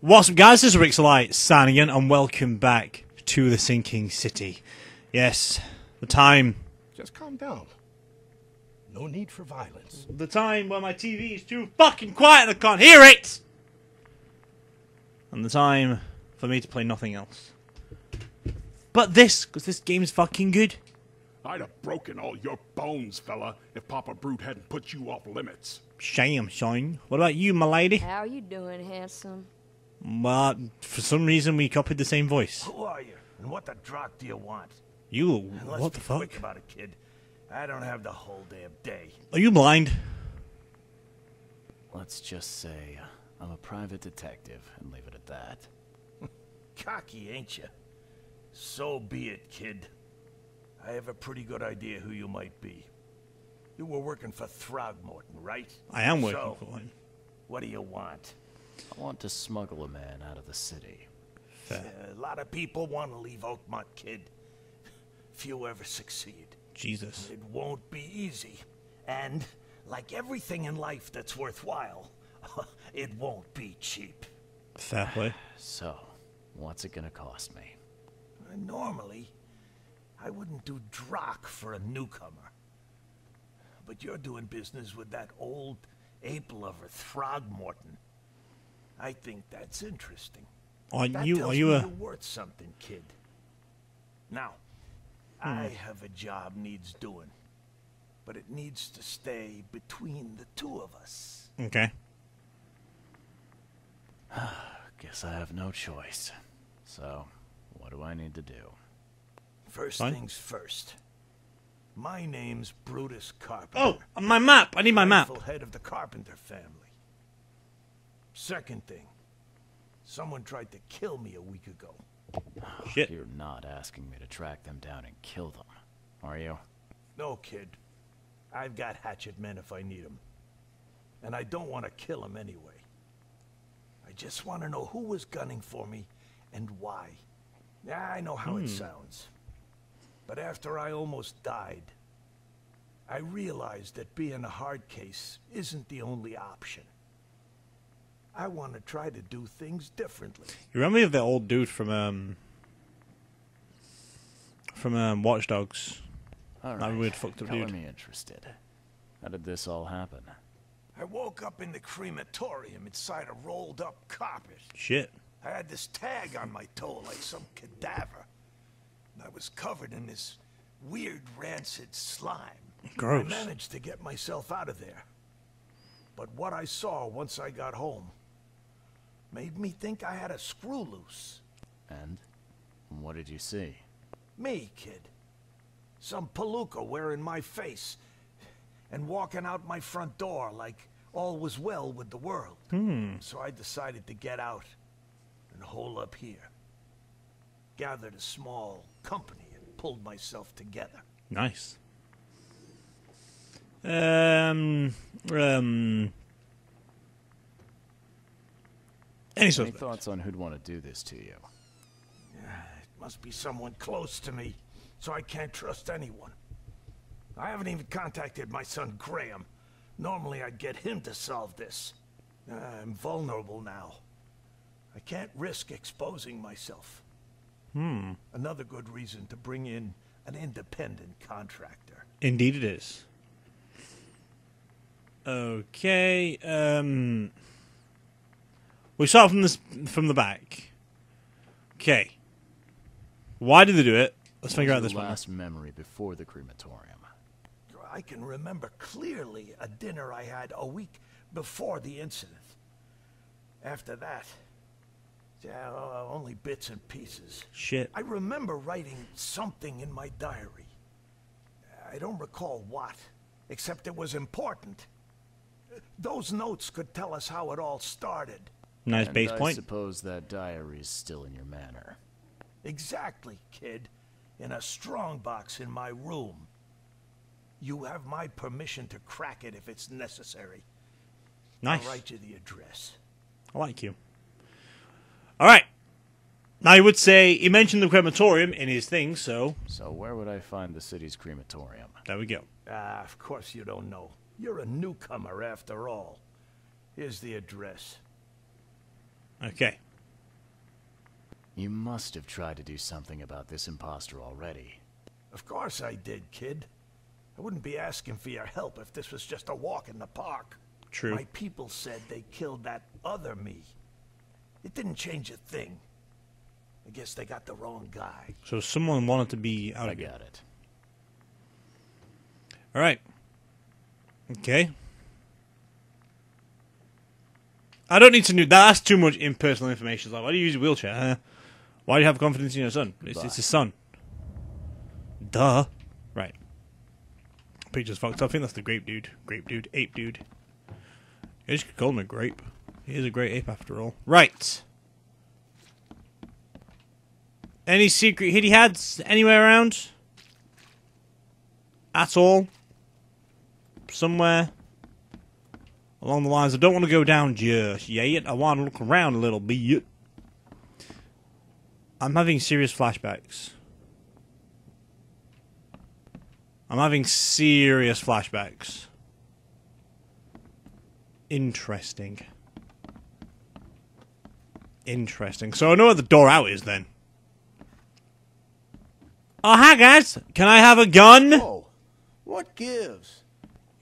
What's up, guys? This is Rixxalight signing in, and welcome back to the Sinking City. Yes, the time, Just calm down. No need for violence. the time where my TV is too fucking quiet and I can't hear it, and the time for me to play nothing else. But this, because this game's fucking good. I'd have broken all your bones, fella, if Papa Brute hadn't put you off limits. Shame, shine. What about you, my lady? How are you doing, handsome? Well, for some reason we copied the same voice. Who are you? And what the drock do you want? You, Let's what the be fuck? quick about it, kid. I don't have the whole damn day. Are you blind? Let's just say uh, I'm a private detective and leave it at that. Cocky, ain't you? So be it, kid. I have a pretty good idea who you might be. You were working for Throgmorton, right? I am working So, for him. What do you want? I want to smuggle a man out of the city. Fair. A lot of people want to leave Oakmont, kid. Few ever succeed. Jesus. It won't be easy. And, like everything in life that's worthwhile, it won't be cheap. Fair play. So, what's it gonna cost me? Normally, I wouldn't do drock for a newcomer. But you're doing business with that old ape lover, Throgmorton. I think that's interesting. Are That you tells are you me a you're worth something, kid. Now, hmm. I have a job needs doing, but it needs to stay between the two of us. okay? Guess I have no choice. So, what do I need to do? First Fine. things first. My name's Brutus Carpenter. Oh, my map. I need my map. rightful head of the Carpenter family. Second thing, someone tried to kill me a week ago. Shit. You're not asking me to track them down and kill them, are you? No, kid. I've got hatchet men if I need them. And I don't want to kill them anyway. I just want to know who was gunning for me and why. Yeah, I know how it hmm. sounds. But after I almost died, I realized that being a hard case isn't the only option. I want to try to do things differently. You remind me of the old dude from um from um Watch Dogs. All That weird fucked up color dude. me interested. How did this all happen? I woke up in the crematorium inside a rolled up carpet. Shit. I had this tag on my toe like some cadaver. And I was covered in this weird rancid slime. Gross. I managed to get myself out of there. But what I saw once I got home made me think I had a screw loose. And what did you see? Me, kid. Some palooka wearing my face and walking out my front door like all was well with the world. So I decided to get out and hole up here. Gathered a small company and pulled myself together. Nice. Um um any Any thoughts on who'd want to do this to you? It must be someone close to me, so I can't trust anyone. I haven't even contacted my son Graham. Normally I'd get him to solve this. I'm vulnerable now. I can't risk exposing myself. Hmm. Another good reason to bring in an independent contractor. Indeed it is. Okay, um we start from this from the back. Okay. Why did they do it? Let's figure out this your one. last memory before the crematorium. I can remember clearly a dinner I had a week before the incident. After that, yeah, uh, only bits and pieces. Shit. I remember writing something in my diary. I don't recall what, except it was important. Those notes could tell us how it all started. Nice and base I point. suppose that diary is still in your manor. Exactly, kid. In a strong box in my room. You have my permission to crack it if it's necessary. Nice. I'll write you the address. I like you. All right. Now you would say he mentioned the crematorium in his thing, so So where would I find the city's crematorium? there we go. Ah, of course you don't know. You're a newcomer after all. Here's the address. Okay. You must have tried to do something about this imposter already. Of course I did, kid. I wouldn't be asking for your help if this was just a walk in the park. True. My people said they killed that other me. It didn't change a thing. I guess they got the wrong guy. So someone wanted to be out I got it. All right. Okay. I don't need to know. That's too much impersonal information. It's like, why do you use a wheelchair? Why do you have confidence in your son? It's, it's his son. Duh. Right. Picture's fucked up. I think that's the grape dude. Grape dude. Ape dude. You just could call him a grape. He is a great ape after all. Right. Any secret hitty hads anywhere around? At all? Somewhere? Along the lines, I don't want to go down just yet. I want to look around a little bit. I'm having serious flashbacks. I'm having serious flashbacks. Interesting. Interesting. So I know where the door out is then. Oh, hi guys. Can I have a gun? Oh, what gives?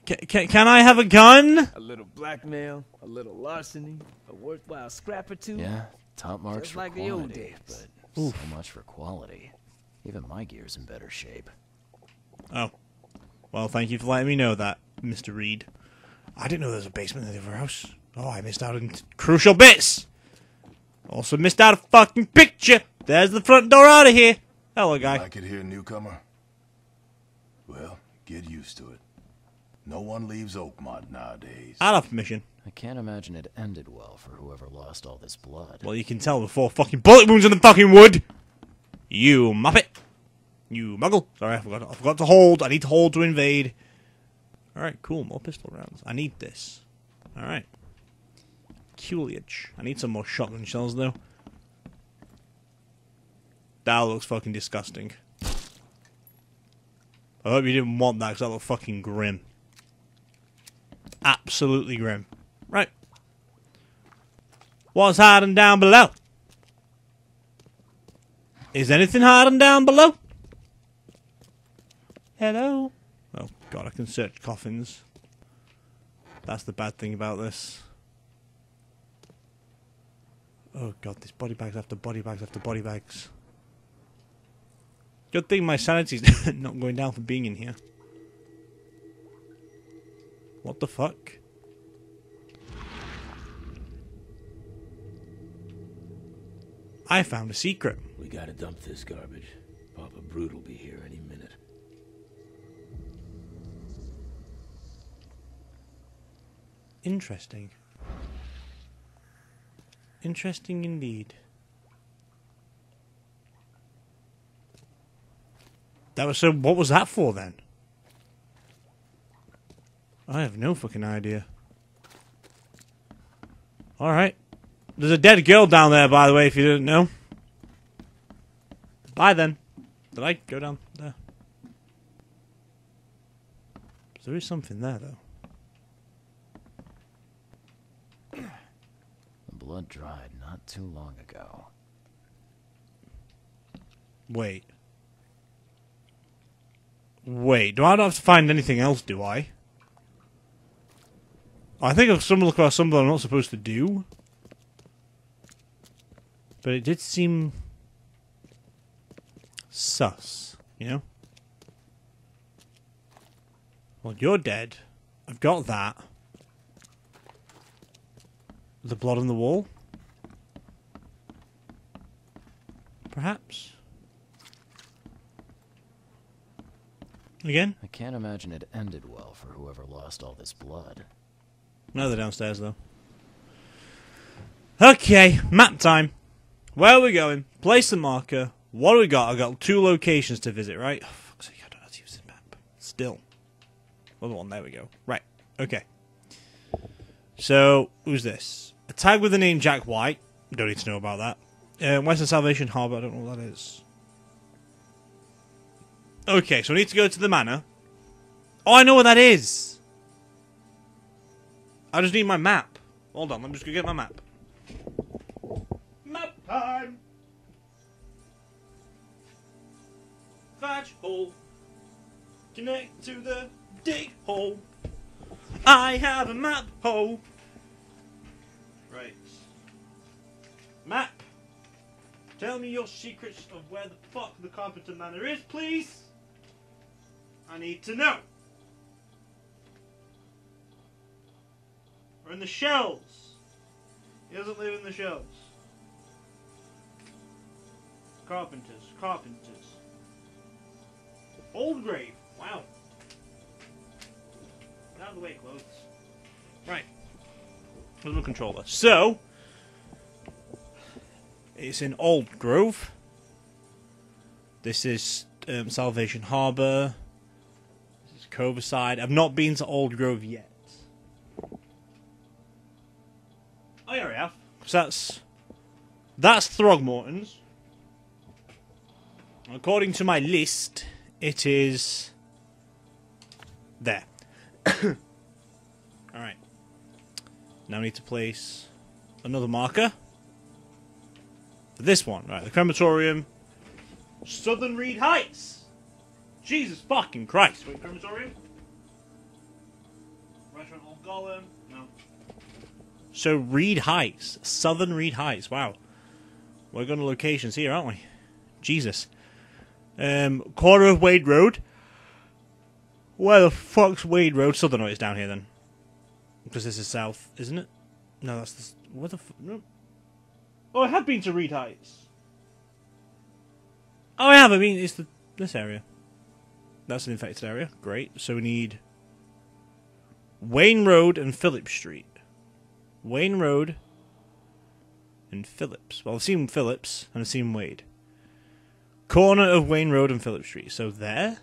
Can, can, can I have a gun? A little blackmail, a little larceny, a worthwhile scrap or two. Yeah, top marks Just for like the old days. but so much for quality. Even my gear's in better shape. Oh. Well, thank you for letting me know that, Mr. Reed. I didn't know there was a basement in the other house. Oh, I missed out on crucial bits. Also missed out a fucking picture. There's the front door out of here. Hello, guy. Like it here, newcomer? Well, get used to it. No one leaves Oakmont nowadays. I'll have permission. I can't imagine it ended well for whoever lost all this blood. Well, you can tell the four fucking bullet wounds in the fucking wood. You muppet. You muggle. Sorry, I forgot. I forgot to hold. I need to hold to invade. All right, cool. More pistol rounds. I need this. All right. Coolidge. I need some more shotgun shells though. That looks fucking disgusting. I hope you didn't want that because that looked fucking grim. Absolutely grim. Right. What's hiding down below? Is anything hiding down below? Hello? Oh, God, I can search coffins. That's the bad thing about this. Oh, God, there's body bags after body bags after body bags. Good thing my sanity's not going down for being in here. What the fuck? I found a secret. We gotta dump this garbage. Papa Brute will be here any minute. Interesting. Interesting indeed. That was so. What was that for then? I have no fucking idea. All right. There's a dead girl down there, by the way, if you didn't know. Bye then. Did I go down there? There is something there, though. The blood dried not too long ago. Wait. Wait, do I not have to find anything else, do I? I think I've stumbled across something I'm not supposed to do. But it did seem sus, you know? Well, you're dead. I've got that. The blood on the wall? Perhaps? Again? I can't imagine it ended well for whoever lost all this blood. No, they're downstairs though. Okay, map time. Where are we going? Place the marker. What do we got? I got two locations to visit, right? Oh, fuck's sake, I don't know how to use this map. Still. Other one, there we go. Right, okay. So, who's this? A tag with the name Jack White. Don't need to know about that. Uh, Western Salvation Harbour, I don't know what that is. Okay, so we need to go to the manor. Oh, I know what that is! I just need my map. Hold on, I'm just gonna get my map. Map time! Fudge hole. Connect to the dig hole. I have a map hole. Right. Map. Tell me your secrets of where the fuck the Carpenter Manor is, please. I need to know. Or in the shells. He doesn't live in the shells. Carpenters, carpenters. Old Grove. Wow. Out of the way, clothes. Right. Little controller. So, it's in Old Grove. This is um, Salvation Harbour. This is Coverside. I've not been to Old Grove yet. 'Cause that's that's Throgmorton's. According to my list, it is there. Alright. Now we need to place another marker. This one, right, the crematorium. Southern Reed Heights! Jesus fucking Christ. Wait, crematorium? Restaurant Old Golem? So Reed Heights. Southern Reed Heights. Wow. We're going to locations here, aren't we? Jesus. Um, of Wade Road. Where the fuck's Wade Road? Southern It's down here then. Because this is south, isn't it? No, that's the. What the f- no. Oh, I have been to Reed Heights. Oh, I have. I mean, it's the this area. That's an infected area. Great. So we need Wayne Road and Phillips Street. Wayne Road and Phillips. Well, I've seen Phillips and I've seen Wade. Corner of Wayne Road and Phillips Street. So there?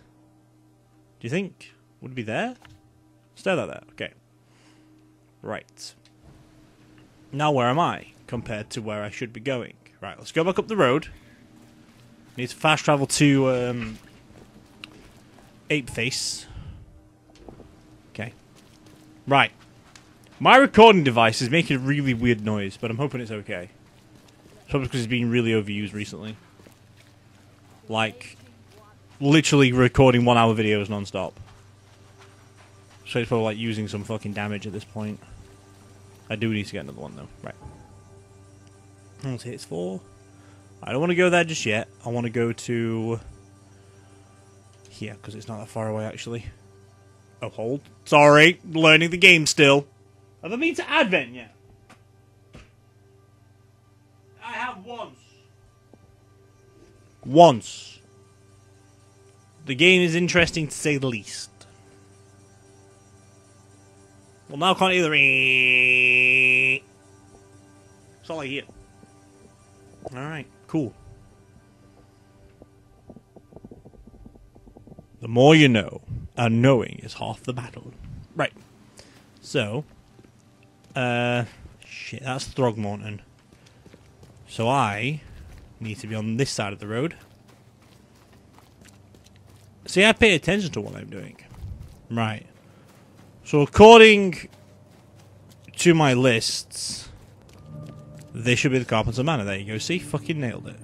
Do you think? Would it be there? Stay like that. Okay. Right. Now where am I compared to where I should be going? Right, let's go back up the road. Need to fast travel to um, Ape Face. Okay. Right. My recording device is making a really weird noise, but I'm hoping it's okay. Probably because it's been really overused recently. Like, literally recording one hour videos non-stop. So it's probably like using some fucking damage at this point. I do need to get another one though. Right. Let's hit four. I don't want to go there just yet. I want to go to here because it's not that far away actually. Oh, hold. Sorry, learning the game still. Have I been to Advent yet? I have once. Once. The game is interesting to say the least. Well, now I can't either. That's all I hear. Alright, cool. The more you know, and knowing is half the battle. Right. So, uh, shit, that's Throgmorton. So I need to be on this side of the road. See, I pay attention to what I'm doing. Right. So according to my lists, this should be the Carpenter Manor. There you go. See? Fucking nailed it.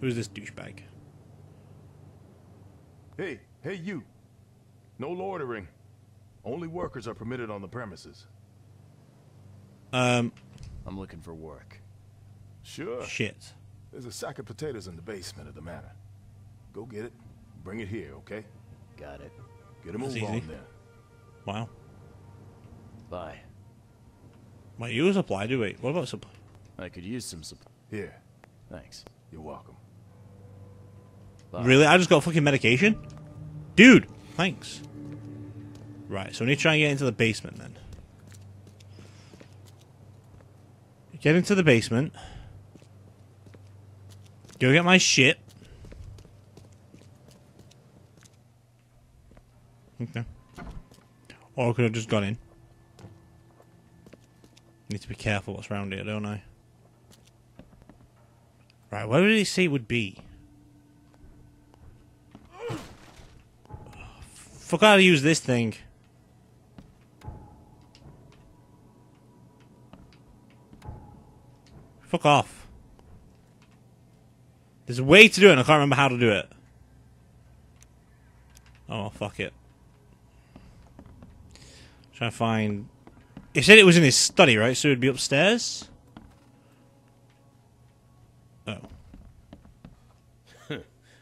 Who's this douchebag? Hey, hey, you. No loitering. Only workers are permitted on the premises. Um, I'm looking for work. Sure. shit. There's a sack of potatoes in the basement of the manor. Go get it. Bring it here, okay? Got it. Get a That's move on easy. then. Wow. Bye. Wait, you supply, do we? What about supply? I could use some support. Here. Thanks. You're welcome. Bye. Really? I just got fucking medication? Dude, thanks. Right, so we need to try and get into the basement then. Get into the basement. Go get my shit. Okay. Or I could have just gone in. Need to be careful what's around here, don't I? Right, where did he say it would be? Fuck how to use this thing. Fuck off. There's a way to do it and I can't remember how to do it. Oh, fuck it. Trying to find. He said it was in his study, right? So it'd be upstairs. Oh,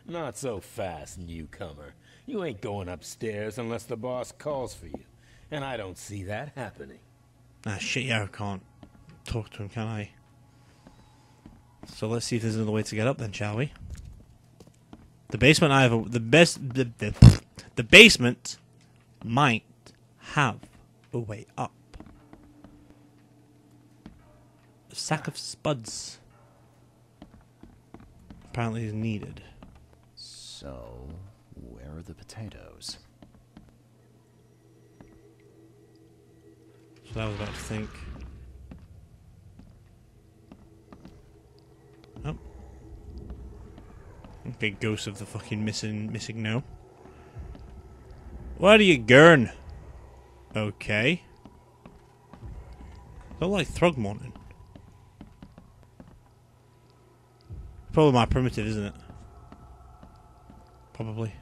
Not so fast, newcomer. You ain't going upstairs unless the boss calls for you. And I don't see that happening. ah, shit. Yeah, I can't talk to him, can I? So let's see if there's another way to get up, then, shall we? The basement. I have a, the best. The, the, the basement might have a way up. A sack of spuds apparently is needed. So, where are the potatoes? So I was about to think. Okay, ghost of the fucking missing missing no. Where do you gurn? Okay. Not like Throgmorton. Probably my primitive, isn't it? Probably.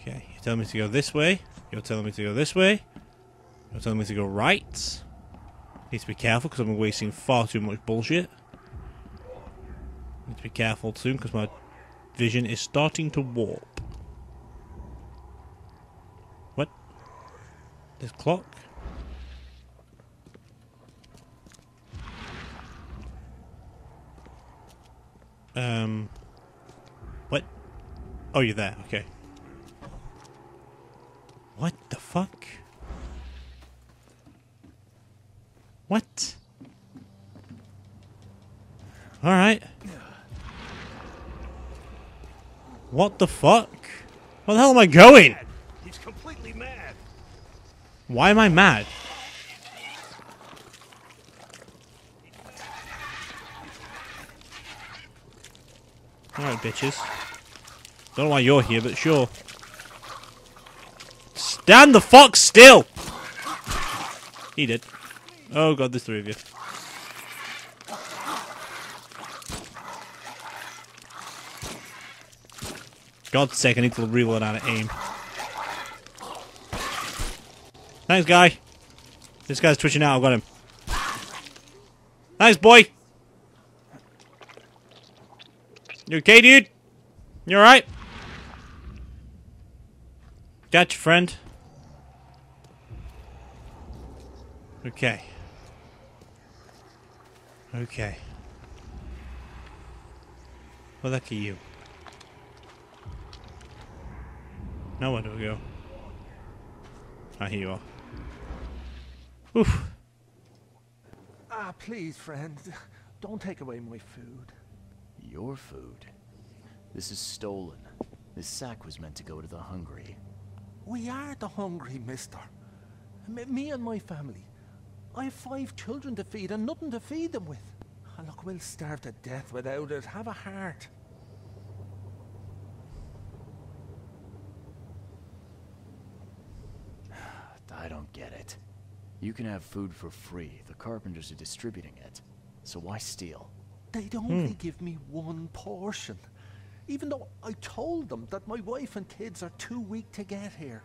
Okay, you're telling me to go this way. You're telling me to go this way. You're telling me to go right. Need to be careful because I'm wasting far too much bullshit. Careful soon because my vision is starting to warp. What? This clock? Um. What? Oh, you're there. Okay. What the fuck? What? Alright. What the fuck? Where the hell am I going? He's completely mad. Why am I mad? Alright, bitches. Don't know why you're here, but sure. Stand the fuck still! He did. Oh god, there's three of you. God's sake, I need to reload out of aim. Thanks, guy. This guy's twitching out. I've got him. Thanks, boy. You okay, dude? You alright? Got your friend. Okay. Okay. Well, lucky you. Now where do we go? Ah, here you are. Oof. Ah, please, friend. Don't take away my food. Your food. This is stolen. This sack was meant to go to the hungry. We are the hungry, mister. M- me and my family. I have five children to feed and nothing to feed them with. Ah, look, we'll starve to death without it. Have a heart. I don't get it. You can have food for free. The carpenters are distributing it. So why steal? They'd hmm. only give me one portion. Even though I told them that my wife and kids are too weak to get here.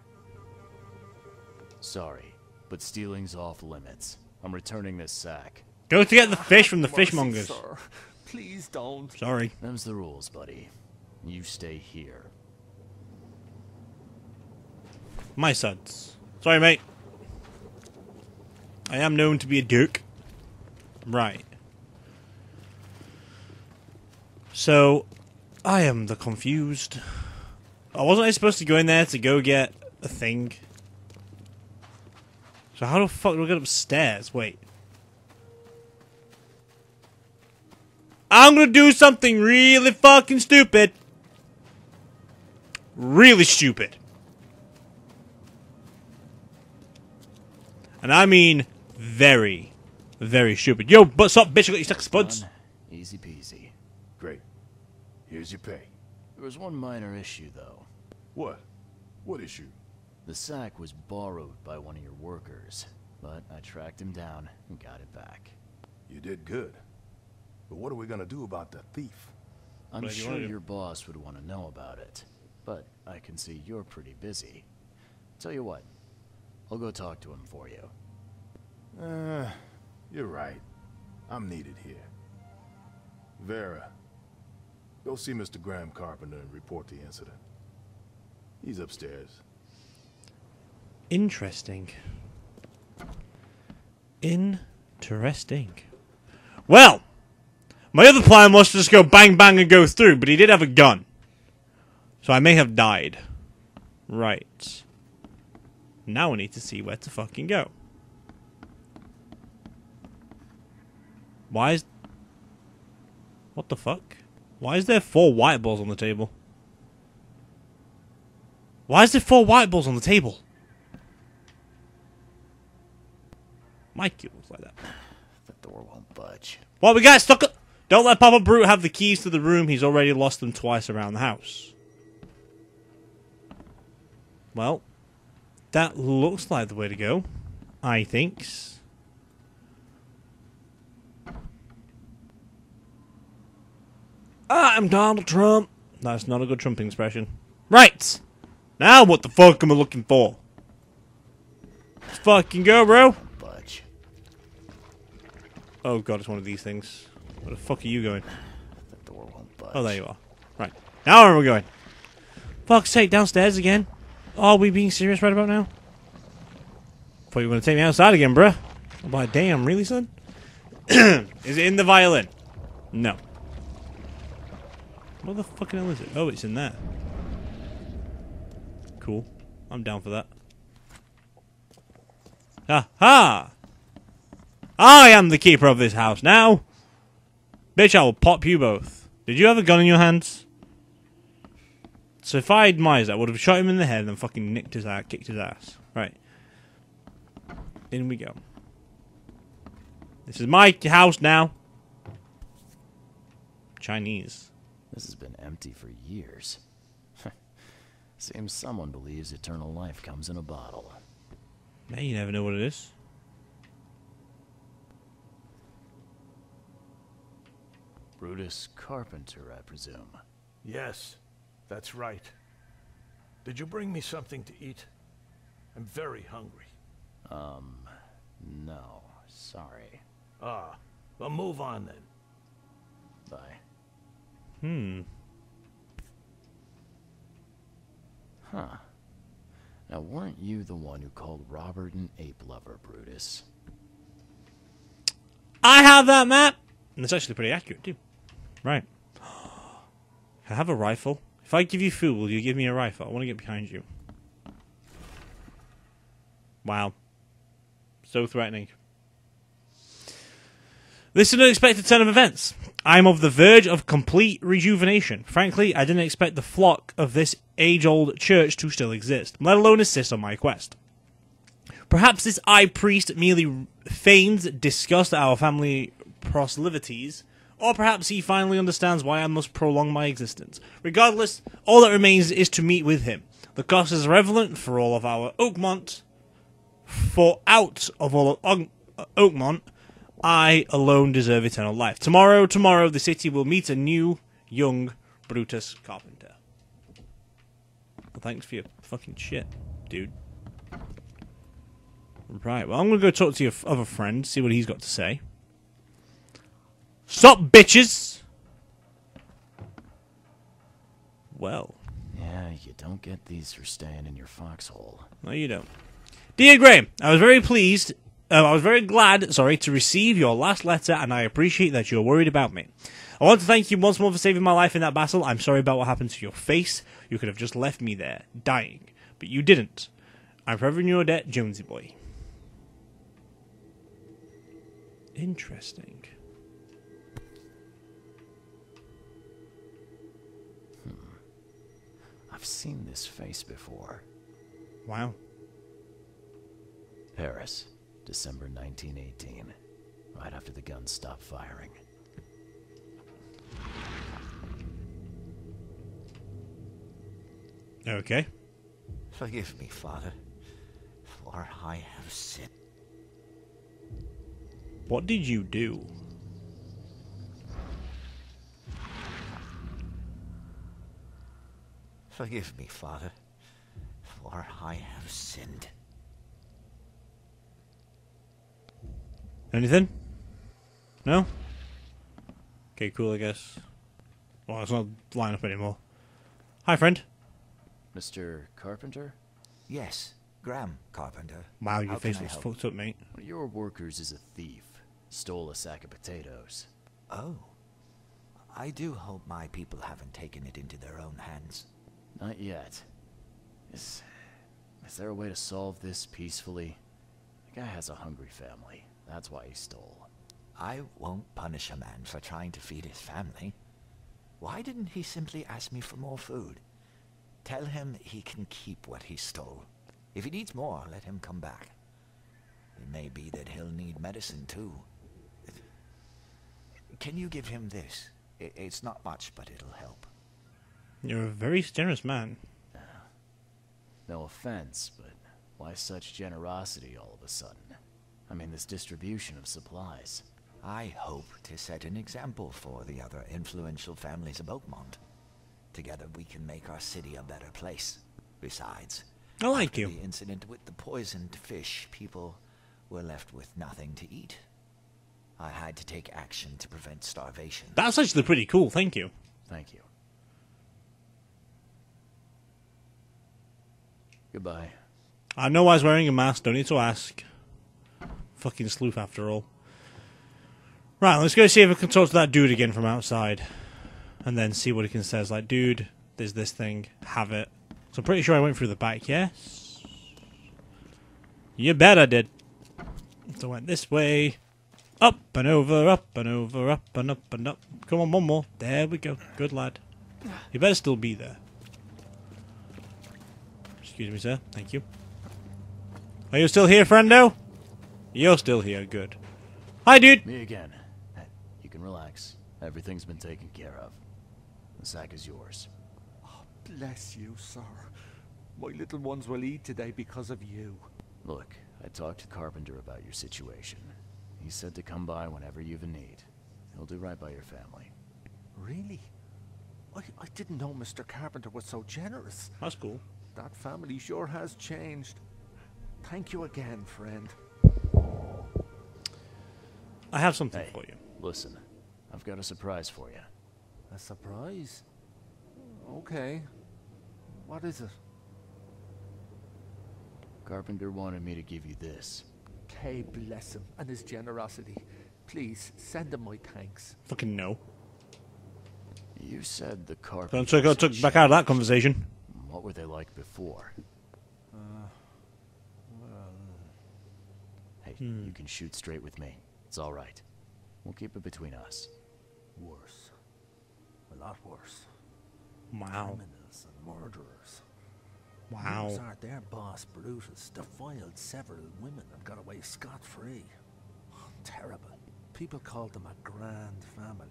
Sorry, but stealing's off limits. I'm returning this sack. Go to get the fish from the ah, Mercy, fishmongers. sir. Please don't. Sorry. Them's the rules, buddy. You stay here. My sons. Sorry, mate. I am known to be a duke. Right. So, I am the confused. Oh, wasn't I supposed to go in there to go get a thing? So how the fuck do I get upstairs? Wait. I'm gonna do something really fucking stupid. Really stupid. And I mean very, very stupid. Yo, what's up, bitch? I got you stuck spuds. Easy peasy. Great. Here's your pay. There was one minor issue, though. What? What issue? The sack was borrowed by one of your workers, but I tracked him down and got it back. You did good. But what are we gonna do about the thief? I'm What do you sure your boss would want to know about it. but I can see you're pretty busy. Tell you what, I'll go talk to him for you. Uh, you're right. I'm needed here. Vera, go see Mr. Graham Carpenter and report the incident. He's upstairs. Interesting. Interesting. Well, my other plan was to just go bang bang and go through, but he did have a gun. So I may have died. Right. Now I need to see where to fucking go. Why is... What the fuck? Why is there four white balls on the table? Why is there four white balls on the table? Mikey looks like that. The door won't budge. Well, we got stuck. Don't let Papa Brute have the keys to the room. He's already lost them twice around the house. Well, that looks like the way to go. I thinks. I'm Donald Trump. That's not a good Trump expression. Right. Now what the fuck am I looking for? Let's fucking go, bro. Budge. Oh god, it's one of these things. Where the fuck are you going? The door won't budge. Oh, there you are. Right. Now where are we going? Fuck's sake, downstairs again? Are we being serious right about now? Thought you were going to take me outside again, bruh. Oh, my damn, really, son? is it in the violin? No. What the fucking hell is it? Oh, it's in there. Cool. I'm down for that. Ha ha! I am the keeper of this house now! Bitch, I will pop you both. Did you have a gun in your hands? So if I had Myers, I would have shot him in the head and fucking nicked his ass, kicked his ass. Right. In we go. This is my house now. Chinese. This has been empty for years. Seems someone believes eternal life comes in a bottle. Hey, you never know what it is. Brutus Carpenter, I presume. Yes, that's right. Did you bring me something to eat? I'm very hungry. Um, no, sorry. Ah, well, move on then. Bye. Hmm. Huh. Now, weren't you the one who called Robert an ape lover, Brutus? I have that map! And it's actually pretty accurate, too. Right. I have a rifle. If I give you food, will you give me a rifle? I want to get behind you. Wow. So threatening. This is an unexpected turn of events. I'm of the verge of complete rejuvenation. Frankly, I didn't expect the flock of this age old church to still exist, let alone assist on my quest. Perhaps this high priest merely feigns disgust at our family proclivities, or perhaps he finally understands why I must prolong my existence. Regardless, all that remains is to meet with him. The cost is relevant for all of our Oakmont. For out of all of uh, Oakmont, I alone deserve eternal life. Tomorrow, tomorrow, the city will meet a new, young Brutus Carpenter. Well, thanks for your fucking shit, dude. Right, well, I'm gonna go talk to your other friend, see what he's got to say. Stop, bitches! Well, Yeah, you don't get these for staying in your foxhole. no, you don't. Dear Graham, I was very pleased. Uh, I was very glad, sorry, to receive your last letter, and I appreciate that you're worried about me. I want to thank you once more for saving my life in that battle. I'm sorry about what happened to your face. You could have just left me there, dying, but you didn't. I'm forever in your debt, Jonesy boy. Interesting. I've seen this face before. Wow. Paris, December 1918. Right after the guns stopped firing. Okay. Forgive me, Father, for I have sinned. What did you do? Forgive me, Father, for I have sinned. Anything? No? Okay, cool, I guess. Well, it's not line up anymore. Hi, friend. Mr. Carpenter? Yes, Graham Carpenter. Wow, your How face looks fucked up, mate. One of your workers is a thief. Stole a sack of potatoes. Oh. I do hope my people haven't taken it into their own hands. Not yet. Is, is there a way to solve this peacefully? The guy has a hungry family. That's why he stole. I won't punish a man for trying to feed his family. Why didn't he simply ask me for more food? Tell him he can keep what he stole. If he needs more, let him come back. It may be that he'll need medicine too. Can you give him this? It's not much, but it'll help. You're a very generous man. No offense, but why such generosity all of a sudden? I mean, this distribution of supplies. I hope to set an example for the other influential families of Oakmont. Together we can make our city a better place. Besides, I like you. the incident with the poisoned fish, people were left with nothing to eat. I had to take action to prevent starvation. That's actually pretty cool, thank you. Thank you. Goodbye. I know I was wearing a mask, don't need to ask. Fucking sleuth after all. Right, let's go see if I can talk to that dude again from outside. And then see what he can say. It's like, dude, there's this thing, have it. So I'm pretty sure I went through the back, yes? You bet I did. So I went this way. Up and over, up and over, up and up and up. Come on, one more. There we go. Good lad. You better still be there. Excuse me, sir. Thank you. Are you still here, friendo? You're still here. Good. Hi, dude. Me again. You can relax. Everything's been taken care of. The sack is yours. Oh, bless you, sir. My little ones will eat today because of you. Look, I talked to Carpenter about your situation. He said to come by whenever you've a need. He'll do right by your family. Really? I, I didn't know Mr. Carpenter was so generous. That's cool. That family sure has changed. Thank you again, friend. I have something Hey, for you. listen. I've got a surprise for you. A surprise? Okay. What is it? Carpenter wanted me to give you this. Kay bless him and his generosity. Please send him my thanks. Fucking no. You said the Carpenter. Don't took, took back out of that conversation. What were they like before? Uh, well, uh. Hey, hmm. you can shoot straight with me. It's all right. We'll keep it between us. Worse. A lot worse. Wow. Criminals and murderers. Wow. News are their boss Brutus defiled several women and got away scot-free. Terrible. People called them a grand family.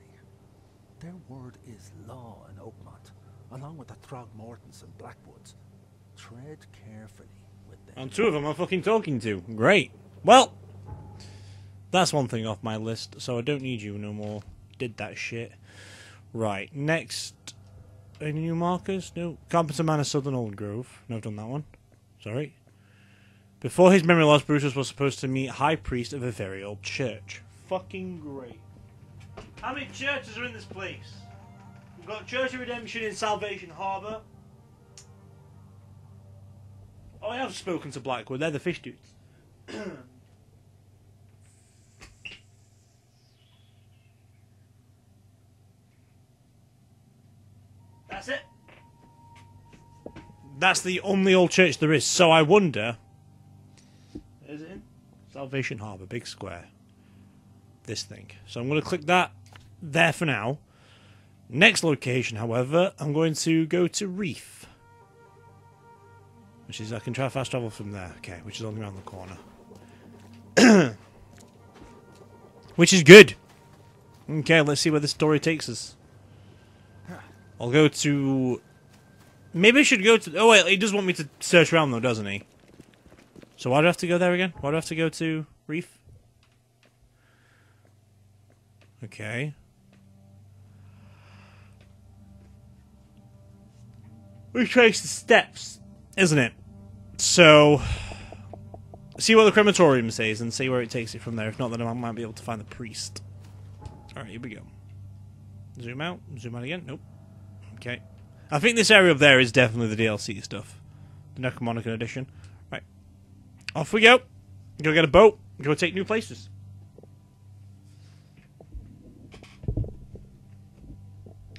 Their word is law in Oakmont, along with the Throgmortons and Blackwoods. Tread carefully with them. And two of them I'm fucking talking to. Great. Well, that's one thing off my list, so I don't need you no more. Did that shit. Right, next. Any new markers? No. Carpenter Manor, Southern Old Grove. No, I've done that one. Sorry. Before his memory loss, Brutus was supposed to meet High Priest of a very old church. Fucking great. How many churches are in this place? We've got Church of Redemption in Salvation Harbour. Oh, I have spoken to Blackwood. They're the fish dudes. That's it. That's the only old church there is. So I wonder. Is it in Salvation Harbour, big square? This thing. So I'm going to click that there for now. Next location, however, I'm going to go to Reef. Which is, I can try fast travel from there. Okay, which is only around the corner. which is good. Okay, let's see where the story takes us. I'll go to. Maybe I should go to. Oh wait, he does want me to search around though, doesn't he? So why do I have to go there again? Why do I have to go to Reef? Okay. we trace the steps, isn't it? So, see what the crematorium says and see where it takes it from there. If not, then I might be able to find the priest. Alright, here we go. Zoom out. Zoom out again. Nope. Okay. I think this area up there is definitely the DLC stuff. The Necronomicon edition. Right. Off we go. Go get a boat. Go take new places.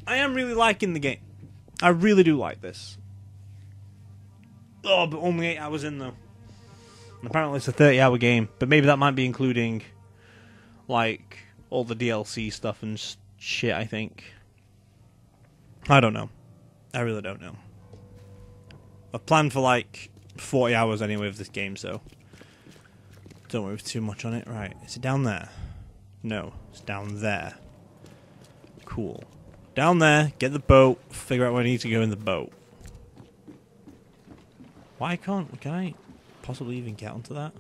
I am really liking the game. I really do like this. Oh, but only eight hours in though. And apparently it's a 30 hour game, but maybe that might be including like all the DLC stuff and shit, I think. I don't know. I really don't know. I've planned for like 40 hours anyway of this game, so don't worry too much on it. Right, is it down there? No, it's down there. Cool. Down there, get the boat, figure out where I need to go in the boat. Why can't can I possibly even get onto that?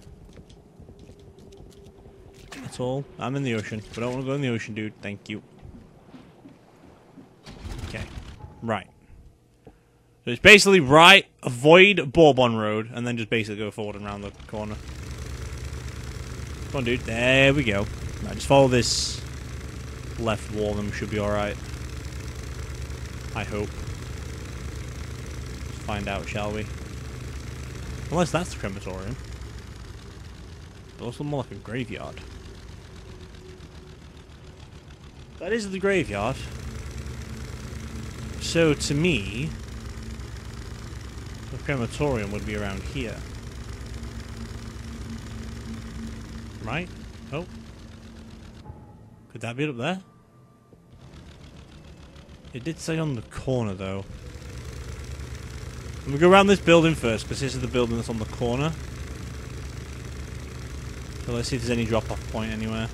That's all. I'm in the ocean. But I don't want to go in the ocean, dude. Thank you. Okay. Right. So it's basically right, avoid Bourbon Road, and then just basically go forward and round the corner. Come on, dude. There we go. Right, just follow this left wall, and we should be alright. I hope. Let's find out, shall we? Unless that's the crematorium. It looks more like a graveyard. That is the graveyard. So, to me, the crematorium would be around here. Right? Oh. Could that be up there? It did say on the corner, though. Let me go around this building first, because this is the building that's on the corner. So let's see if there's any drop-off point anywhere.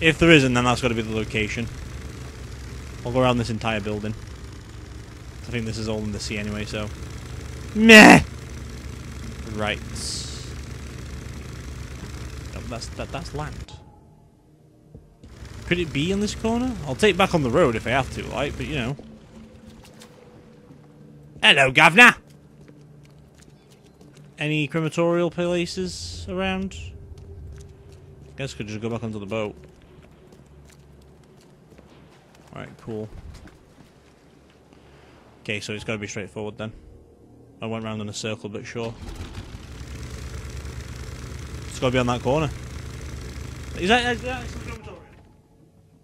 If there isn't, then that's got to be the location. I'll go around this entire building. I think this is all in the sea anyway, so... Meh! Right. That's, that, that's land. Could it be in this corner? I'll take back on the road if I have to, right? but you know. Hello, governor! Any crematorial places around? Guess could just go back onto the boat. Alright, cool. Okay, so it's gotta be straightforward then. I went round in a circle, but sure. It's gotta be on that corner. Is that, is that?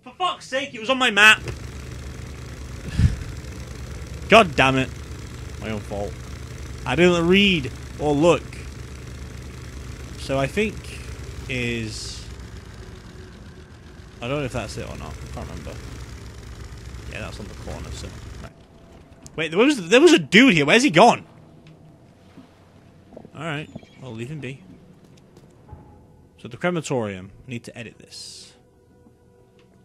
For fuck's sake, it was on my map! God damn it. My own fault. I didn't read or look. So I think is I don't know if that's it or not. I can't remember. Yeah, that's on the corner. So right. Wait, there was there was a dude here. Where's he gone? All right, I'll leave him be. So the crematorium. Need to edit this.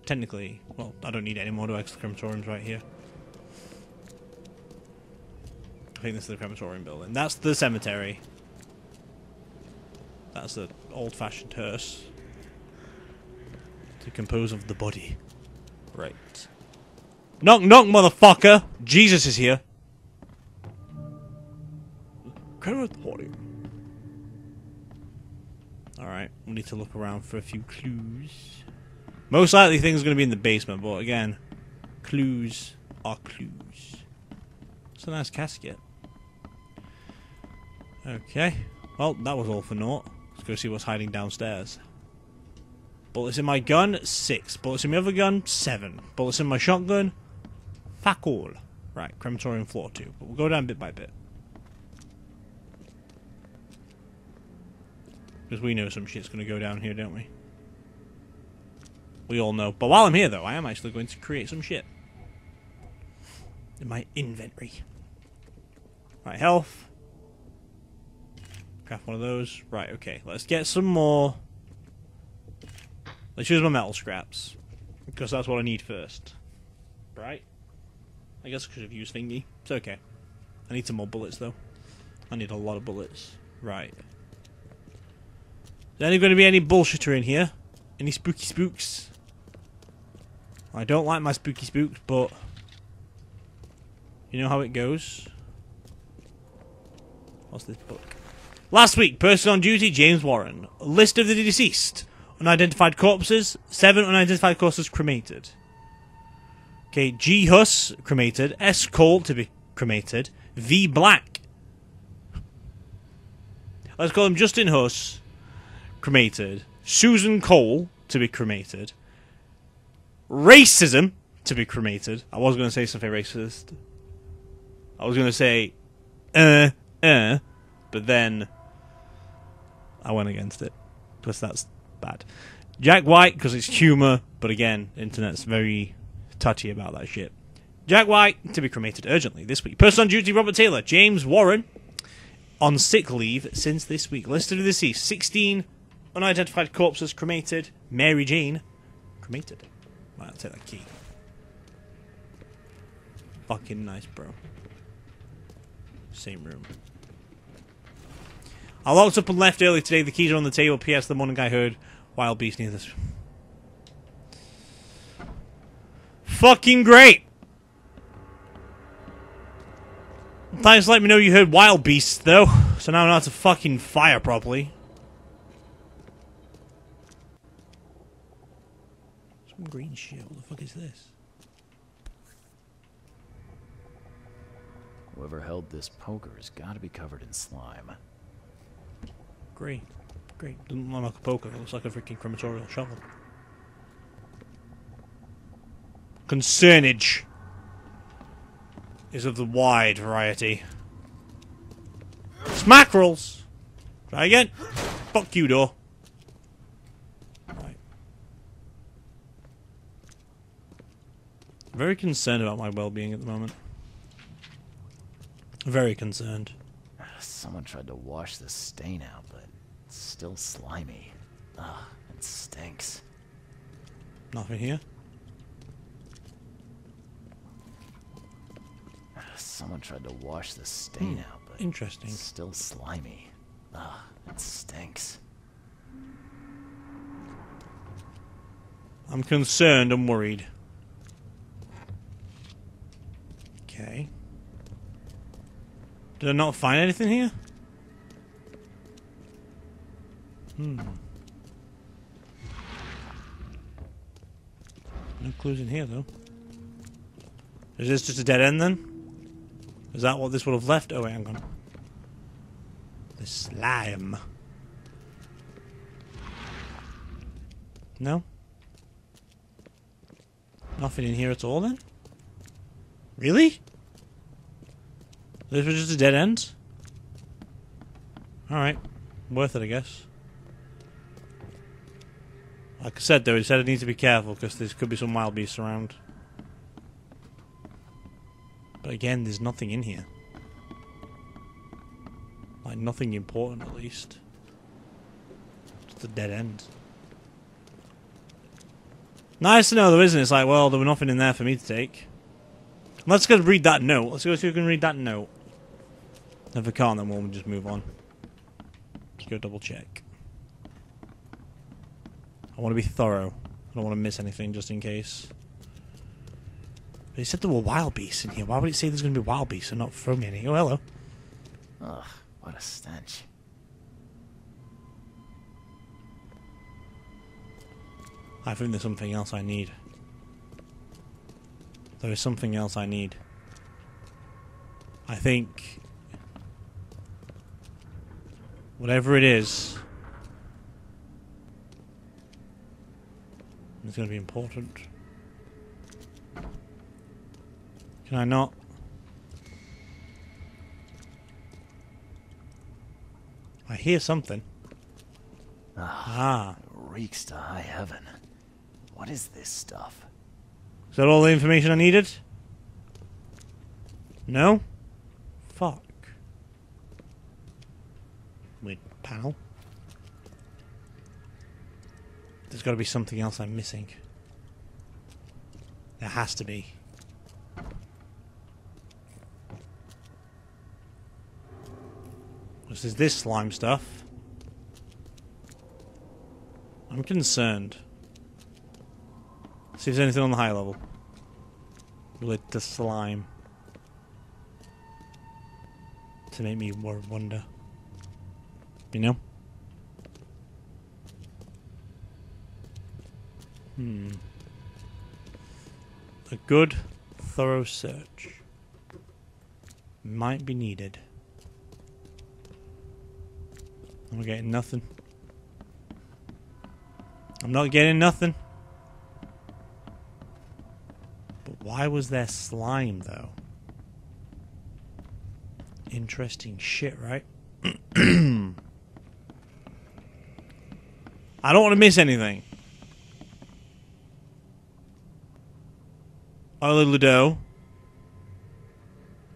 Technically, well, I don't need any more to exit the crematoriums right here. I think this is the crematorium building. That's the cemetery. That's the old-fashioned hearse. To compose of the body. Right. Knock, knock, motherfucker! Jesus is here. Crematorium. Alright, we need to look around for a few clues. Most likely things are going to be in the basement, but again, clues are clues. It's a nice casket. Okay. Well, that was all for naught. Let's go see what's hiding downstairs. Bullets in my gun, six. Bullets in my other gun, seven. Bullets in my shotgun, fuck all. Right, crematorium floor two. But we'll go down bit by bit. Because we know some shit's going to go down here, don't we? We all know. But while I'm here, though, I am actually going to create some shit. In my inventory. Right, health. Craft one of those. Right, okay. Let's get some more. Let's use my metal scraps. Because that's what I need first. Right? I guess I could have used thingy. It's okay. I need some more bullets, though. I need a lot of bullets. Right. Is there going to be any bullshitter in here? Any spooky spooks? I don't like my spooky spooks, but... You know how it goes? What's this book? Last week, person on duty, James Warren. List of the deceased. Unidentified corpses. Seven unidentified corpses cremated. Okay, G. Huss, cremated. S. Cole, to be cremated. V. Black. Let's call him Justin Huss, cremated. Susan Cole, to be cremated. Racism, to be cremated. I was going to say something racist. I was going to say, uh, uh, but then I went against it because that's bad. Jack White because it's humor, but again, internet's very touchy about that shit. Jack White to be cremated urgently this week. Person on duty: Robert Taylor, James Warren on sick leave since this week. Listed of the deceased: sixteen unidentified corpses cremated. Mary Jane cremated. Right, I'll take that key. Fucking nice, bro. Same room. I locked up and left early today. The keys are on the table. P.S. The morning I heard Wild Beast near this. Fucking great! Thanks for letting me know you heard Wild Beasts, though. So now I know how to fucking fire properly. Some green shit. What the fuck is this? Whoever held this poker has got to be covered in slime. Great. Great. Doesn't look like a poker. It looks like a freaking crematorial shovel. Concernage is of the wide variety. Smackerels! Try again. Fuck you, door. Right. Very concerned about my well-being at the moment. Very concerned. Someone tried to wash the stain out, but it's still slimy. Ugh, it stinks. Nothing here. Someone tried to wash the stain Hmm, out, but interesting. it's still slimy. Ugh, it stinks. I'm concerned I'm worried. Okay. Did I not find anything here? Hmm. No clues in here, though. Is this just a dead end, then? Is that what this would have left? Oh, wait, hang on. The slime. No? Nothing in here at all, then? Really? This was just a dead end? Alright. Worth it, I guess. Like I said, though, he said I need to be careful because there could be some wild beasts around. But again, there's nothing in here. Like, nothing important, at least. Just a dead end. Nice to know, though, isn't it? It's like, well, there was nothing in there for me to take. Let's go read that note. Let's go see if we can read that note. If we can't, then we'll just move on. Let's go double check. I want to be thorough. I don't want to miss anything just in case. But he said there were wild beasts in here. Why would it say there's going to be wild beasts and not throw me any? Oh, hello. Ugh, what a stench. I think there's something else I need. There is something else I need. I think whatever it is is going to be important. Can I not? I hear something. Ah. It reeks to high heaven. What is this stuff? Is that all the information I needed? No? Fuck. Weird panel. There's got to be something else I'm missing. There has to be. This is this slime stuff. I'm concerned. See if there's anything on the high level. Related to slime. to make me wor- wonder. You know? Hmm. A good, thorough search might be needed. I'm getting nothing. I'm not getting nothing. But why was there slime, though? Interesting shit, right? I don't want to miss anything. Arlie Ludo.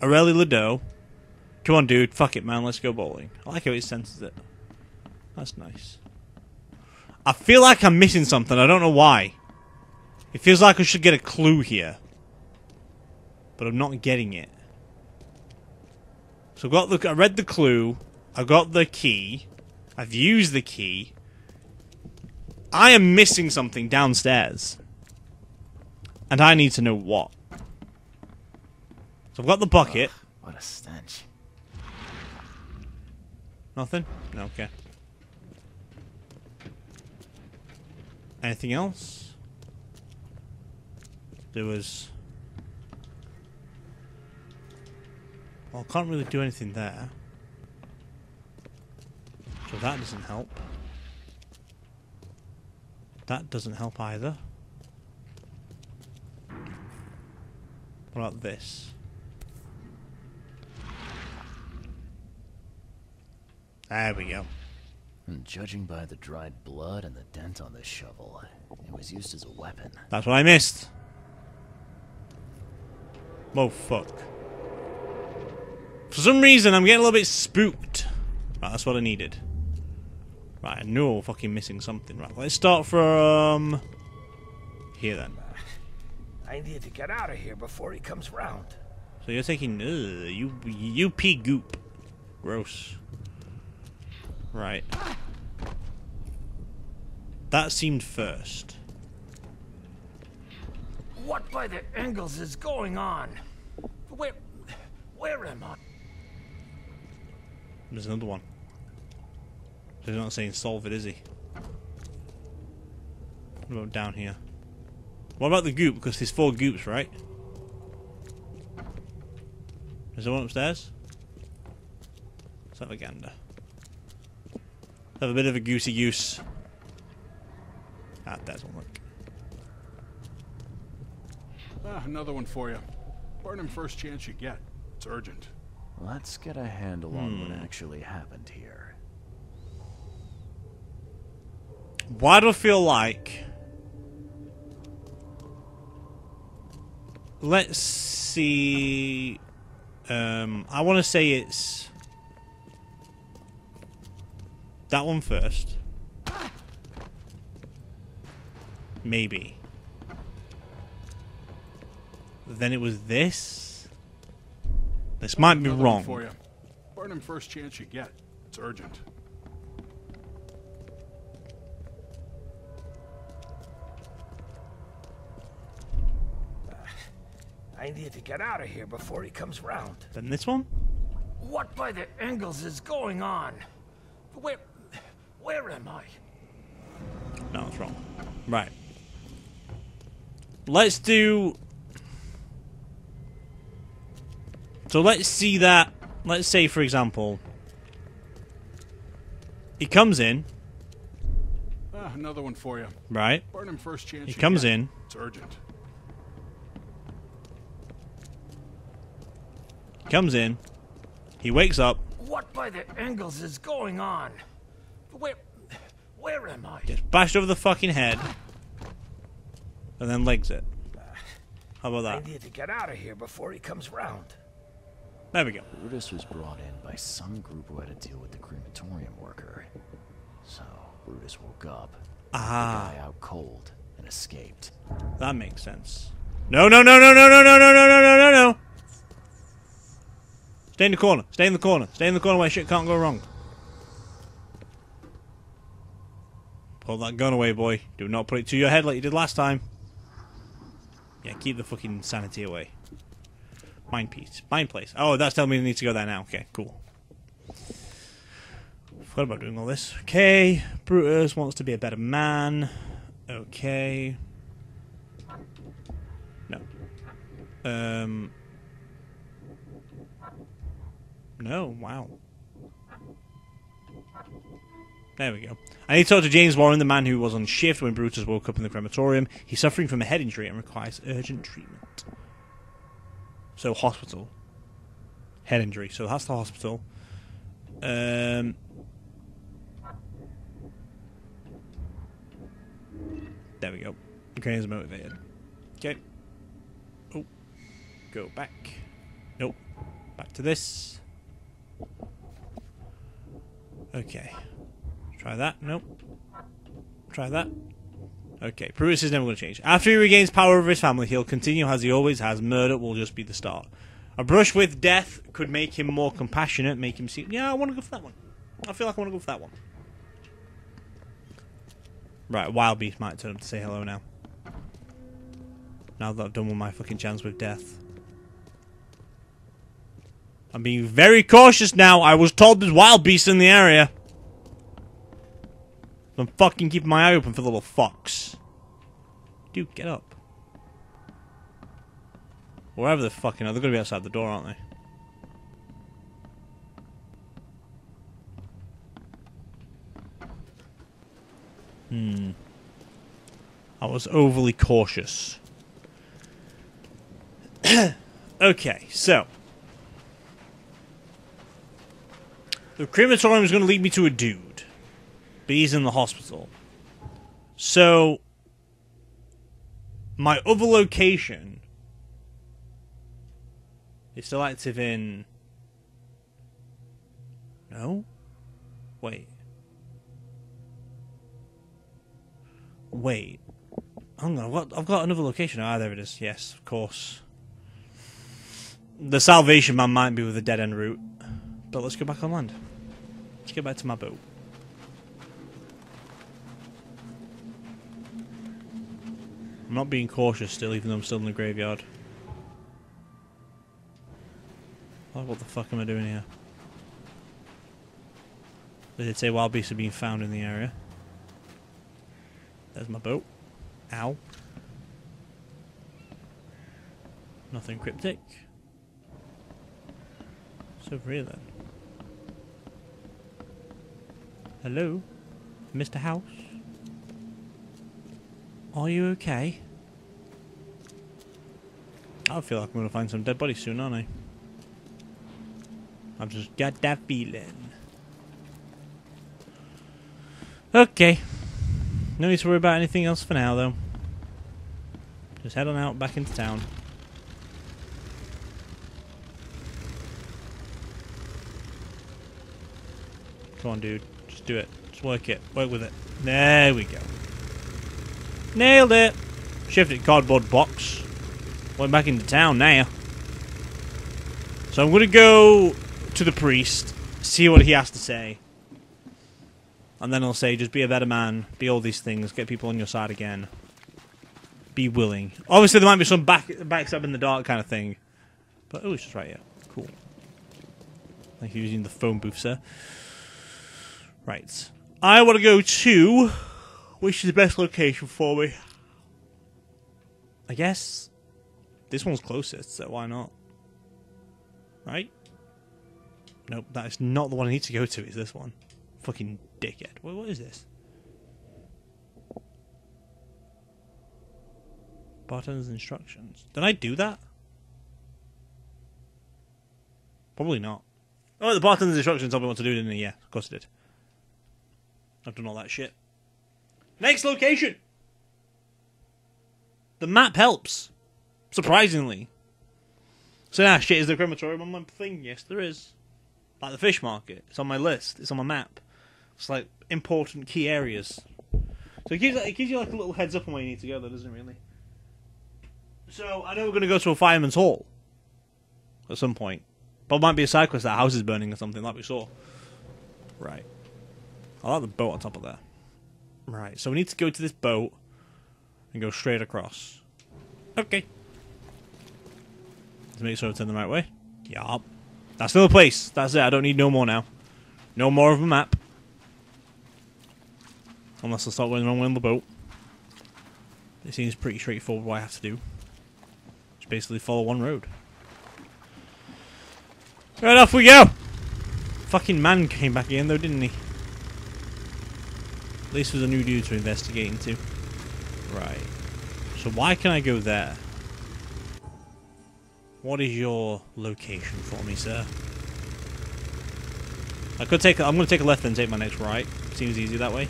Aurelie Ludo. Come on, dude. Fuck it, man. Let's go bowling. I like how he senses it. That's nice. I feel like I'm missing something. I don't know why. It feels like I should get a clue here. But I'm not getting it. So I got the I read the clue. I got the key. I've used the key. I am missing something downstairs. And I need to know what. So I've got the bucket. What a stench. Nothing? No, okay. Anything else? There was. Well, I can't really do anything there. So that doesn't help. That doesn't help either. What about this? There we go. And judging by the dried blood and the dent on the shovel, it was used as a weapon. That's what I missed. Oh, fuck. For some reason, I'm getting a little bit spooked. Right, that's what I needed. Right, I knew I was fucking missing something. Right, let's start from... Here, then. I need to get out of here before he comes round. So you're taking... Ugh, you, you pee goop. Gross. Right. That seemed first. What by the Engels is going on? Where, where am I? There's another one. He's not saying solve it, is he? What about down here? What about the goop? Because there's four goops, right? Is there one upstairs? Let's have a gander. Have a bit of a goosey goose. Ah, there's one, look. Ah, another one for you. Burn him first chance you get. It's urgent. Let's get a handle on what Hmm. actually happened here. Why do I feel like... Let's see... Um, I want to say it's... That one first. Maybe. Then it was this? This might be Another wrong. for you. Burn him first chance you get. It's urgent. I need to get out of here before he comes round. Then this one? What by the Engels is going on? Where, where am I? No, it's wrong. Right. Let's do. So let's see that. Let's say, for example, he comes in, Ah, another one for you. right? Burn him first chance He comes get. in. It's urgent. Comes in. He wakes up, What by the Engels is going on? Where, where am I? gets bashed over the fucking head, and then legs it. How about I that? need to get out of here before he comes round. There we go. Brutus was brought in by some group who had to deal with the crematorium worker. So, Brutus woke up, Ah, guy out cold, and escaped. that makes sense. No, no, no, no, no, no, no, no, no, no, no, no, no. Stay in the corner. Stay in the corner. Stay in the corner where shit can't go wrong. Pull that gun away, boy. Do not put it to your head like you did last time. Yeah, keep the fucking sanity away. Mind piece. Mind place. Oh, that's telling me I need to go there now. Okay, cool. Forgot about doing all this. Okay. Brutus wants to be a better man. Okay. No. Um. No, wow. There we go. I need to talk to James Warren, the man who was on shift when Brutus woke up in the crematorium. He's suffering from a head injury and requires urgent treatment. So, hospital. Head injury. So, that's the hospital. Um. There we go. Ukraine is motivated. Okay. Oh. Go back. Nope. Back to this. Okay. Try that. Nope. Try that. Okay. Brutus is never going to change. After he regains power over his family, he'll continue as he always has. Murder will just be the start. A brush with death could make him more compassionate, make him see. Yeah, I want to go for that one. I feel like I want to go for that one. Right, Wild Beast might turn up to say hello now. Now that I've done with my fucking chance with death. I'm being very cautious now. I was told there's wild beasts in the area. I'm fucking keeping my eye open for the little fox. Dude, get up. Wherever the fucking are, they're gonna be outside the door, aren't they? Hmm. I was overly cautious. okay, so. The crematorium is going to lead me to a dude. But he's in the hospital. So. My other location is still active in. No? Wait. Wait. Hang on, I've got, I've got another location. Ah, there it is. Yes, of course. The Salvation Man might be with the dead end route. But let's go back on land. Let's get back to my boat. I'm not being cautious still, even though I'm still in the graveyard. What the fuck am I doing here? They did say wild beasts are being found in the area. There's my boat. Ow. Nothing cryptic. It's over here then. Hello? Mr. House? Are you okay? I feel like I'm going to find some dead bodies soon, aren't I? I've just got that feeling. Okay. No need to worry about anything else for now, though. Just head on out back into town. Come on, dude. Just do it. Just work it. Work with it. There we go. Nailed it! Shifted cardboard box. Went back into town now. So I'm going to go to the priest, see what he has to say. And then I'll say, just be a better man, be all these things, get people on your side again. Be willing. Obviously, there might be some back backstab in the dark kind of thing. But, oh, it's just right here. Cool. Thank you using the phone booth, sir. Right. I want to go to... Which is the best location for me? I guess... This one's closest, so why not? Right? Nope, that is not the one I need to go to, is this one. Fucking dickhead. Wait, what is this? Buttons, instructions. Did I do that? Probably not. Oh, the buttons, instructions told me what to do, didn't he? Yeah, of course it did. I've done all that shit. Next location! The map helps. Surprisingly. So, ah, shit, is the crematorium on my thing? Yes, there is. Like the fish market. It's on my list. It's on my map. It's like important key areas. So it gives, it gives you like a little heads up on where you need to go, though, doesn't it, really? So I know we're going to go to a fireman's hall at some point. But it might be a quest that house is burning or something, like we saw. Right. I like the boat on top of there. Right, so we need to go to this boat and go straight across. Okay. Let's make sure it's in the right way. Yup. That's still a place. That's it. I don't need no more now. No more of a map. Unless I start going the wrong way on the boat. It seems pretty straightforward what I have to do. Just basically follow one road. Right, off we go! Fucking man came back again though, didn't he? Least there's a new dude to investigate into. Right. So why can I go there? What is your location for me, sir? I could take. I'm going to take a left and take my next right. Seems easy that way.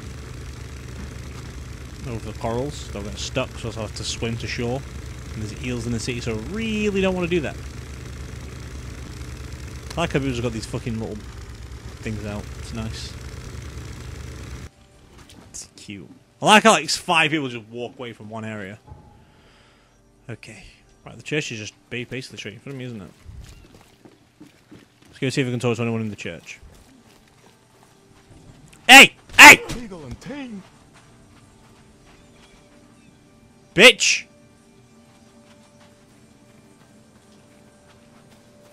Over the corals. Don't get stuck, so I'll have to swim to shore. And there's eels in the city, so I really don't want to do that. I like how people's got these fucking little things out. It's nice. Cute. I like how like five people just walk away from one area. Okay. Right, the church is just ba- basically straight in front of me, isn't it? Let's go see if we can talk to anyone in the church. Hey! Hey! Legal and tame. Bitch!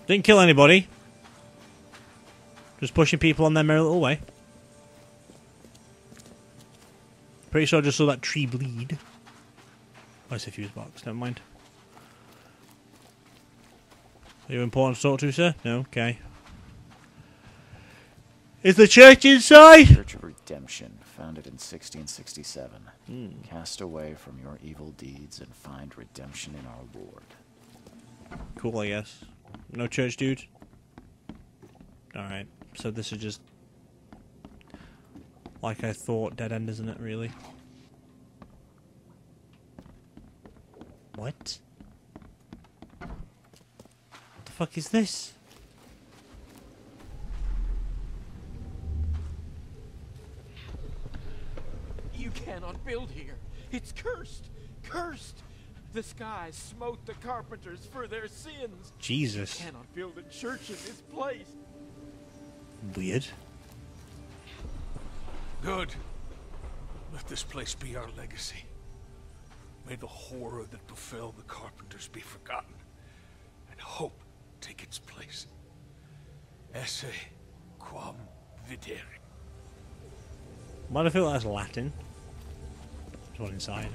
Didn't kill anybody. Just pushing people on their merry little way. Pretty sure I just saw that tree bleed. Oh, it's a fuse box. Never mind. Are you important to talk to, sir? No? Okay. Is the church inside? Church of Redemption, founded in 1667. Hmm. Cast away from your evil deeds and find redemption in our Lord. Cool, I guess. No church, dude. Alright, so this is just like I thought, dead end, isn't it, really? What? What the fuck is this? You cannot build here. It's cursed. Cursed. The skies smote the carpenters for their sins. Jesus. Cannot build a church in this place. Weird. Good. Let this place be our legacy. May the horror that befell the carpenters be forgotten, and hope take its place. Esse quam videre. Do I feel that's Latin? There's one inside.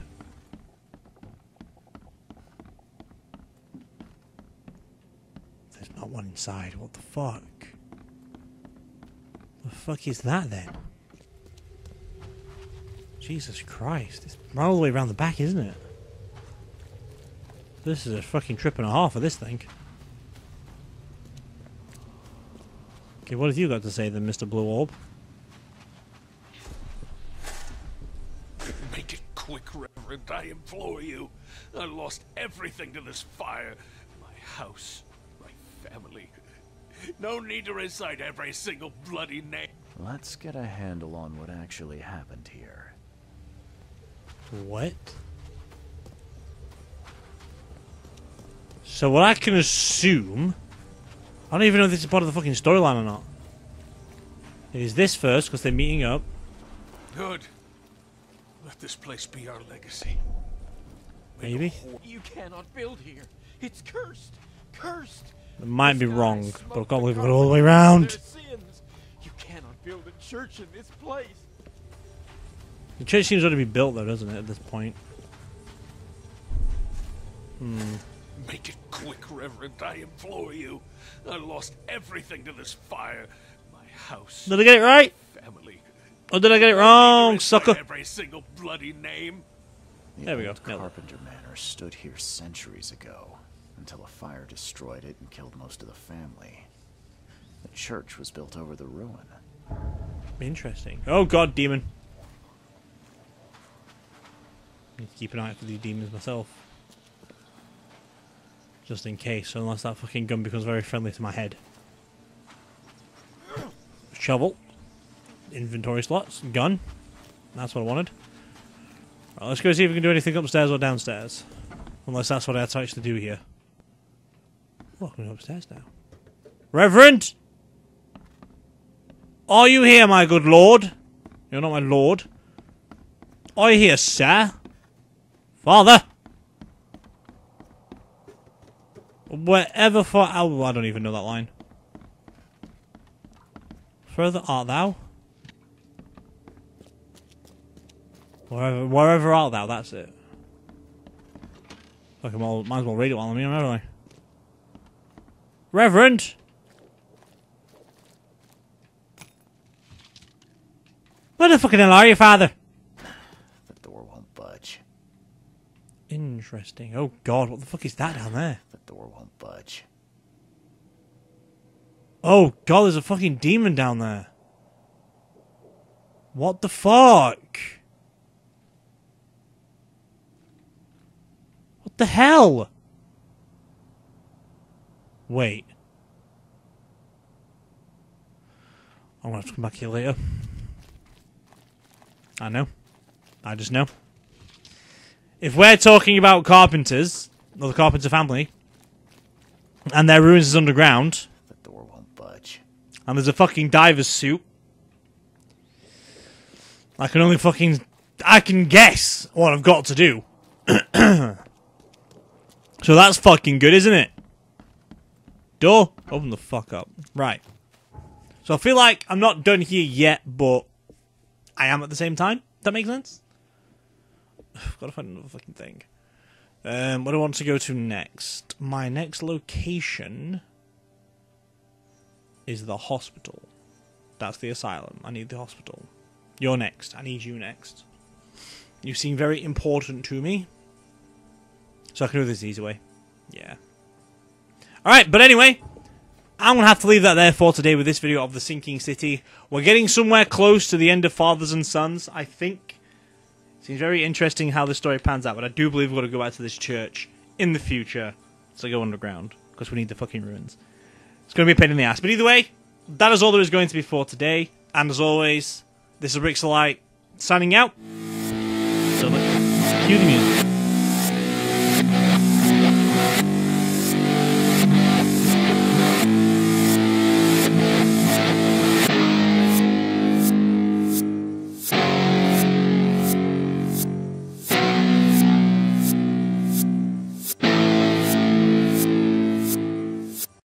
There's not one inside. What the fuck? The fuck is that then? Jesus Christ. It's right all the way around the back, isn't it? This is a fucking trip and a half for this thing. Okay, what have you got to say then, Mr. Blue Orb? Make it quick, Reverend, I implore you. I lost everything to this fire. My house, my family. No need to recite every single bloody name. Let's get a handle on what actually happened here. What? So what I can assume... I don't even know if this is part of the fucking storyline or not. It is this first, because they're meeting up. Good. Let this place be our legacy. Maybe? You cannot build here. It's cursed. Cursed. It might The be wrong, but I can't believe got all the way carpenters for round. their sins. You cannot build a church in this place. The church seems already to be built, though, doesn't it, at this point? Hmm. Make it quick, Reverend, I implore you. I lost everything to this fire. My house, Did I get it right? family. Or did I get it No need to wrong, sucker? Every single bloody name. The There we go. old Nailed. Carpenter Manor stood here centuries ago, until a fire destroyed it and killed most of the family. The church was built over the ruin. Interesting. Oh god, demon. Need to keep an eye out for these demons myself. Just in case, unless that fucking gun becomes very friendly to my head. Shovel. Inventory slots. Gun. That's what I wanted. Right, let's go see if we can do anything upstairs or downstairs. Unless that's what I had to actually do here. I'm upstairs now. Reverend! Are you here, my good lord? You're not my lord. Are you here, sir? Father? Wherever for... Oh, I don't even know that line. Further art thou? Wherever, wherever art thou, that's it. Fuck, I might as well read it while I'm here, don't I? Reverend! Where the fucking hell are you, father? The door won't budge. Interesting. Oh god, what the fuck is that down there? The door won't budge. Oh god, there's a fucking demon down there. What the fuck? What the hell? Wait. I'm gonna have to come back here later. I know. I just know. If we're talking about carpenters, or the carpenter family, and their ruins is underground, The door won't budge. and there's a fucking diver's suit. I can only fucking. I can guess what I've got to do. so that's fucking good, isn't it? Door, open the fuck up. Right. So I feel like I'm not done here yet, but I am at the same time. That makes sense? I've got to find another fucking thing. Um, what do I want to go to next? My next location is the hospital. That's the asylum. I need the hospital. You're next. I need you next. You seem very important to me. So I can do this the easy way. Yeah. Alright, but anyway, I'm going to have to leave that there for today with this video of the Sinking City. We're getting somewhere close to the end of Fathers and Sons, I think. Seems very interesting how the story pans out, but I do believe we've got to go back to this church in the future to go underground, because we need the fucking ruins. It's going to be a pain in the ass. But either way, that is all there is going to be for today. And as always, this is Rixxalight signing out. So, cue the music.